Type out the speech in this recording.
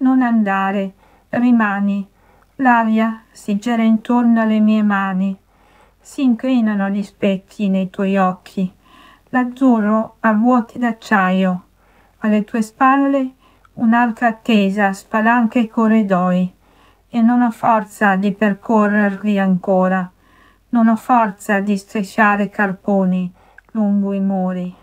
non andare, rimani. L'aria si gira intorno alle mie mani. Si inclinano gli specchi nei tuoi occhi. L'azzurro ha vuoti d'acciaio. Alle tue spalle un'arca attesa spalanca i corridoi e non ho forza di percorrerli ancora. Non ho forza di strisciare carponi lungo i muri.